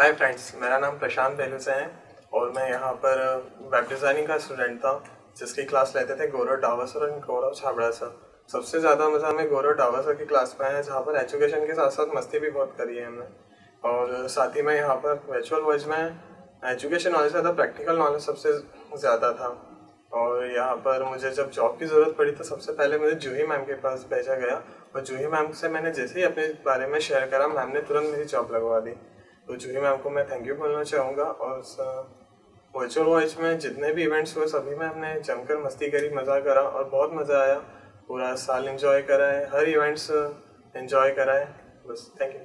Hi friends मेरा नाम प्रशांत बेलूसे है और मैं यहाँ पर वेब डिज़ाइनिंग का स्टूडेंट था, जिसकी क्लास लेते थे गौरव डावासर और गौरव छाबड़ा सर सबसे ज़्यादा मज़ा हमें गौरव डावासर की क्लास में आया जहाँ पर एजुकेशन के साथ साथ मस्ती भी बहुत करी है हमने। और साथ ही में यहाँ पर वर्चुअल वर्ज में एजुकेशन नॉलेज ज़्यादा प्रैक्टिकल नॉलेज सबसे ज़्यादा था। और यहाँ पर मुझे जब जॉब की ज़रूरत पड़ी तो सबसे पहले मुझे जूही मैम के पास भेजा गया। और जूही मैम से मैंने जैसे ही अपने बारे में शेयर करा, मैम ने तुरंत मेरी जॉब लगवा दी। तो जूरी मैम को मैं थैंक यू बोलना चाहूँगा और वर्चुअल वॉइस में जितने भी इवेंट्स हुए, सभी में हमने जमकर मस्ती करी, मज़ा करा और बहुत मज़ा आया। पूरा साल इन्जॉय कराए, हर इवेंट्स इन्जॉय कराए। बस थैंक यू